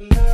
love.